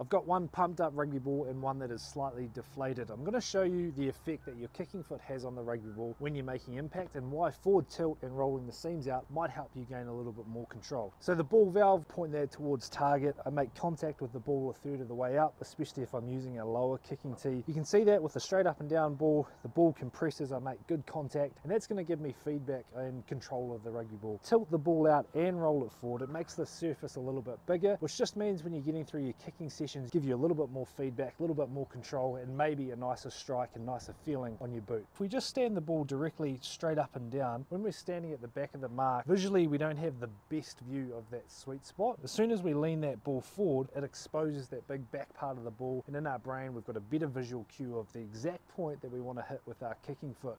I've got one pumped up rugby ball and one that is slightly deflated. I'm going to show you the effect that your kicking foot has on the rugby ball when you're making impact and why forward tilt and rolling the seams out might help you gain a little bit more control. So the ball valve, point there towards target. I make contact with the ball a third of the way up, especially if I'm using a lower kicking tee. You can see that with the straight up and down ball, the ball compresses, I make good contact, and that's going to give me feedback and control of the rugby ball. Tilt the ball out and roll it forward. It makes the surface a little bit bigger, which just means when you're getting through your kicking give you a little bit more feedback, a little bit more control, and maybe a nicer strike and nicer feeling on your boot. If we just stand the ball directly straight up and down, when we're standing at the back of the mark, visually we don't have the best view of that sweet spot. As soon as we lean that ball forward, it exposes that big back part of the ball, and in our brain we've got a better visual cue of the exact point that we want to hit with our kicking foot.